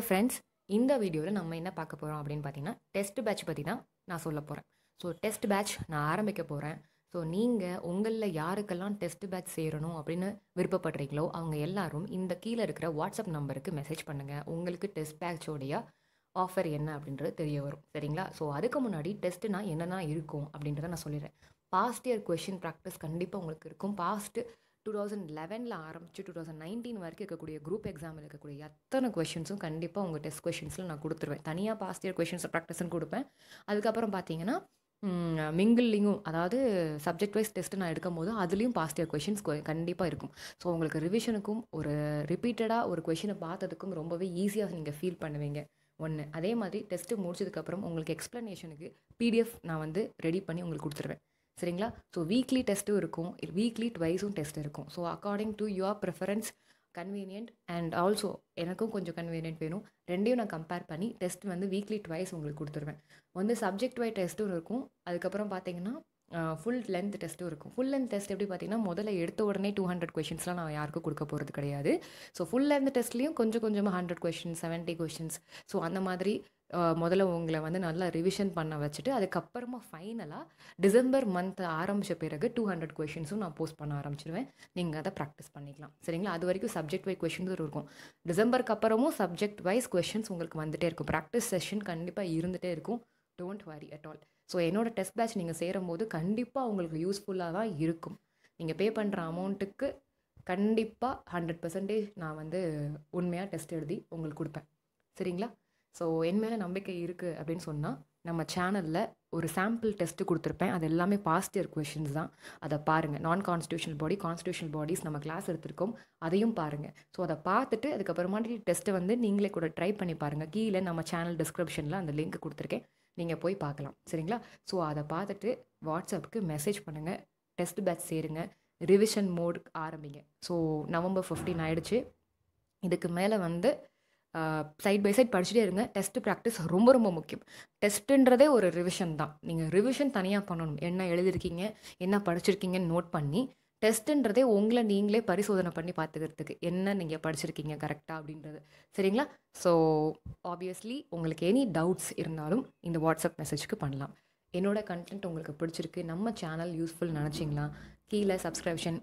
Hi friends இந்த வீடியோவில் நம்ம என்ன பார்க்க போகிறோம் அப்படின்னு பார்த்தீங்கன்னா டெஸ்ட் பேட்ச் பற்றி தான் நான் சொல்ல போகிறேன் ஸோ டெஸ்ட் பேட்ச் நான் ஆரம்பிக்க போகிறேன் ஸோ நீங்கள் உங்களில் யாருக்கெல்லாம் டெஸ்ட் பேட்ச் சேரணும் அப்படின்னு விருப்பப்படுறீங்களோ அவங்க எல்லாரும் இந்த கீழே இருக்கிற வாட்ஸ்அப் நம்பருக்கு மெசேஜ் பண்ணுங்கள் உங்களுக்கு டெஸ்ட் பேட்சோடைய ஆஃபர் என்ன அப்படின்றது தெரிய வரும். சரிங்களா? ஸோ அதுக்கு முன்னாடி டெஸ்ட்டுனா என்னென்ன இருக்கும் அப்படின்றத நான் சொல்லிடுறேன். பாஸ்ட் இயர் கொஷின் ப்ராக்டிஸ் கண்டிப்பாக உங்களுக்கு இருக்கும். பாஸ்ட்டு டூ தௌசண்ட் லெவனில் ஆரம்பித்து டூ தௌசண்ட் நைன்டீன் வரைக்கும் இருக்கக்கூடிய குரூப் எக்ஸாமில் இருக்கக்கூடிய எத்தனை கொஷின்ஸும் கண்டிப்பாக உங்கள் டெஸ்ட் கொஷின்ஸில் நான் கொடுத்துருவேன். தனியாக பாஸ்ட் இயர் கொஷின்ஸ் ப்ராக்டிஸ்னு கொடுப்பேன். அதுக்கப்புறம் பார்த்தீங்கன்னா மிங்கிள்லிங்கும் அதாவது சப்ஜெக்ட் வைஸ் டெஸ்ட்டு நான் எடுக்கும் போது அதுலேயும் பாஸ்ட் இயர் கொஷின்ஸ் கண்டிப்பாக இருக்கும். ஸோ உங்களுக்கு ரிவிஷனுக்கும் ஒரு ரிப்பீட்டடாக ஒரு கொஷினை பார்த்ததுக்கும் ரொம்பவே ஈஸியாக நீங்கள் ஃபீல் பண்ணுவீங்க. ஒன்று அதே மாதிரி டெஸ்ட்டு முடிச்சதுக்கப்புறம் உங்களுக்கு எக்ஸ்ப்ளனேஷனுக்கு பிடிஎஃப் நான் வந்து ரெடி பண்ணி உங்களுக்கு கொடுத்துருவேன். சரிங்களா? ஸோ வீக்லி டெஸ்ட்டும் இருக்கும். வீக்லி ட்வைஸும் டெஸ்ட் இருக்கும். So according to your preference convenient and also எனக்கும் கொஞ்சம் கன்வீனியன்ட் வேணும். ரெண்டையும் நான் கம்பேர் பண்ணி டெஸ்ட் வந்து வீக்லி ட்வைஸ் உங்களுக்கு கொடுத்துருவேன். வந்து சப்ஜெக்ட் வைஸ் டெஸ்ட்டும் இருக்கும். அதுக்கப்புறம் பார்த்தீங்கன்னா ஃபுல் லென்த் டெஸ்ட்டும் இருக்கும். ஃபுல் லென்த் டெஸ்ட் எப்படி பார்த்தீங்கன்னா முதல்ல எடுத்த உடனே டூ ஹண்ட்ரட் கொஷின்ஸ்லாம் நான் யாருக்கும் கொடுக்க போகிறது கிடையாது. ஸோ ஃபுல் லென்த் டெஸ்ட்லேயும் கொஞ்சம் கொஞ்சமாக hundred questions seventy questions so அந்த மாதிரி முதல்ல உங்களை வந்து நல்லா ரிவிஷன் பண்ண வச்சுட்டு அதுக்கப்புறமா ஃபைனலாக டிசம்பர் மந்த் ஆரம்பித்த பிறகு டூ ஹண்ட்ரட் கொஷின்ஸும் நான் போஸ்ட் பண்ண ஆரம்பிச்சிருவேன். நீங்கள் அதை ப்ராக்டிஸ் பண்ணிக்கலாம். சரிங்களா? அது வரைக்கும் சப்ஜெக்ட் வைஸ் கொஷின்ஸ் இருக்கும். டிசம்பருக்கு அப்புறமும் சப்ஜெக்ட் வைஸ் கொஷின்ஸ் உங்களுக்கு வந்துகிட்டே இருக்கும். ப்ராக்டிஸ் செஷன் கண்டிப்பாக இருந்துகிட்டே இருக்கும். Don't worry at all so என்னோடய டெஸ்ட் பேட்ச் நீங்கள் சேரும்போது கண்டிப்பாக உங்களுக்கு யூஸ்ஃபுல்லாக தான் இருக்கும். நீங்கள் பே பண்ணுற அமௌண்ட்டுக்கு கண்டிப்பாக ஹண்ட்ரட் பர்சன்டேஜ் நான் வந்து உண்மையாக டெஸ்ட் எழுதி உங்களுக்கு கொடுப்பேன். சரிங்களா? ஸோ என் மேலே நம்பிக்கை இருக்குது அப்படின்னு சொன்னால் நம்ம சேனலில் ஒரு சாம்பிள் டெஸ்ட்டு கொடுத்துருப்பேன். அது எல்லாமே பாஸ்ட் இயர் கொஷின்ஸ் தான். அதை பாருங்கள் நான் கான்ஸ்டியூஷனல் பாடி கான்ஸ்டியூஷனல் பாடிஸ் நம்ம கிளாஸ் எடுத்திருக்கோம். அதையும் பாருங்கள் ஸோ அதை பார்த்துட்டு அதுக்கப்புறமாட்டி டெஸ்ட்டை வந்து நீங்களே கூட ட்ரை பண்ணி பாருங்கள் கீழே நம்ம சேனல் டிஸ்கிரிப்ஷனில் அந்த லிங்க் கொடுத்துருக்கேன். நீங்கள் போய் பார்க்கலாம். சரிங்களா? ஸோ அதை பார்த்துட்டு வாட்ஸ்அப்புக்கு மெசேஜ் பண்ணுங்கள் டெஸ்ட் பேட்ச் சேருங்க. ரிவிஷன் மோட் ஆரம்பிங்க. ஸோ நவம்பர் ஃபிஃப்டீன் ஆயிடுச்சு. இதுக்கு மேலே வந்து சைட் பை சைட் படிச்சுட்டே இருங்க. டெஸ்ட் ப்ராக்டிஸ் ரொம்ப ரொம்ப முக்கியம். டெஸ்ட்டுன்றதே ஒரு ரிவிஷன் தான். நீங்கள் ரிவிஷன் தனியாக பண்ணணும். என்ன எழுதியிருக்கீங்க என்ன படிச்சிருக்கீங்கன்னு நோட் பண்ணி டெஸ்ட்டுன்றதே உங்களை நீங்களே பரிசோதனை பண்ணி பார்த்துக்கிறதுக்கு என்ன நீங்கள் படிச்சிருக்கீங்க கரெக்டாக அப்படின்றது. சரிங்களா? ஸோ ஆப்வியஸ்லி உங்களுக்கு எனி டவுட்ஸ் இருந்தாலும் இந்த வாட்ஸ்அப் மெசேஜ்க்கு பண்ணலாம். என்னோடய கண்டென்ட் உங்களுக்கு பிடிச்சிருக்கு நம்ம சேனல் யூஸ்ஃபுல் நினச்சிங்களா கீழே சப்ஸ்கிரிப்ஷன்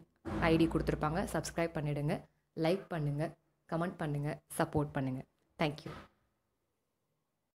ஐடி கொடுத்துருப்பாங்க சப்ஸ்கிரைப் பண்ணிவிடுங்க லைக் பண்ணுங்கள் கமெண்ட் பண்ணுங்கள் சப்போர்ட் பண்ணுங்கள் தேங்க்யூ